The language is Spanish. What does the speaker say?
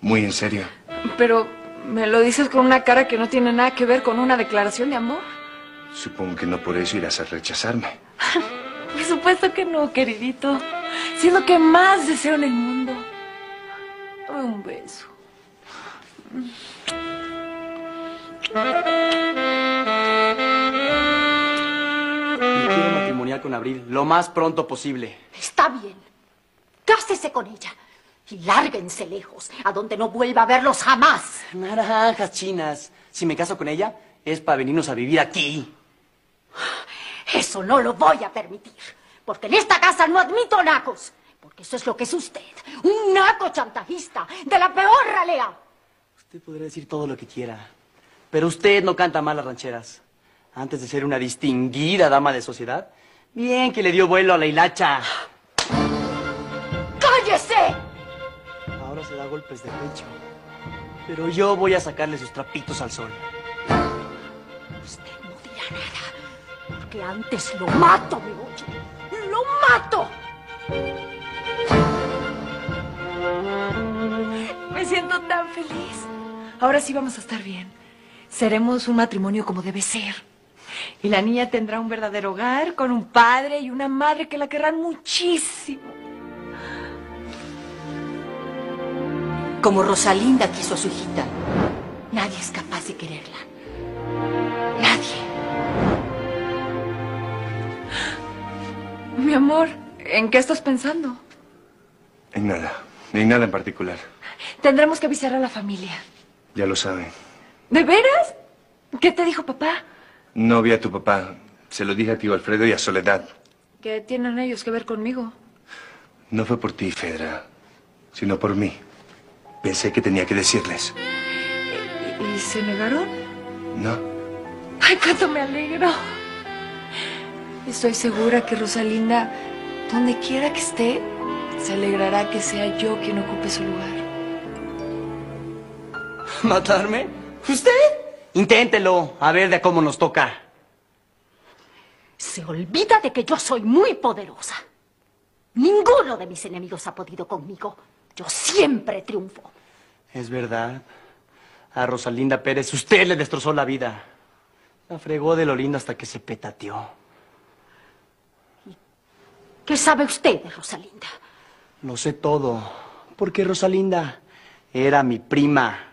Muy en serio. Pero me lo dices con una cara que no tiene nada que ver con una declaración de amor. Supongo que no por eso irás a rechazarme. Por supuesto que no, queridito. Siendo que más deseo en el mundo. Dame un beso. Me quiero matrimoniar con Abril lo más pronto posible. Está bien. Cásese con ella. Y lárguense lejos, a donde no vuelva a verlos jamás. Naranjas chinas. Si me caso con ella, es para venirnos a vivir aquí. Eso no lo voy a permitir. Porque en esta casa no admito nacos. Porque eso es lo que es usted. Un naco chantajista de la peor ralea. Usted podrá decir todo lo que quiera. Pero usted no canta mal las rancheras. Antes de ser una distinguida dama de sociedad, bien que le dio vuelo a la hilacha. Da golpes de pecho. Pero yo voy a sacarle sus trapitos al sol. Usted no dirá nada. Porque antes lo mato, me oye. ¡Lo mato! Me siento tan feliz. Ahora sí vamos a estar bien. Seremos un matrimonio como debe ser. Y la niña tendrá un verdadero hogar con un padre y una madre que la querrán muchísimo. Como Rosalinda quiso a su hijita. Nadie es capaz de quererla. Nadie. Mi amor, ¿en qué estás pensando? En nada. En nada en particular. Tendremos que avisar a la familia. Ya lo saben. ¿De veras? ¿Qué te dijo papá? No vi a tu papá. Se lo dije a tío Alfredo y a Soledad. ¿Qué tienen ellos que ver conmigo? No fue por ti, Fedra, sino por mí. Pensé que tenía que decirles. ¿Y se negaron? No. ¡Ay, cuánto me alegro! Estoy segura que Rosalinda, donde quiera que esté, se alegrará que sea yo quien ocupe su lugar. ¿Matarme? ¿Usted? Inténtelo, a ver de cómo nos toca. Se olvida de que yo soy muy poderosa. Ninguno de mis enemigos ha podido conmigo. Yo siempre triunfo. Es verdad. A Rosalinda Pérez usted le destrozó la vida. La fregó de lo lindo hasta que se petateó. ¿Qué sabe usted de Rosalinda? Lo sé todo, porque Rosalinda era mi prima.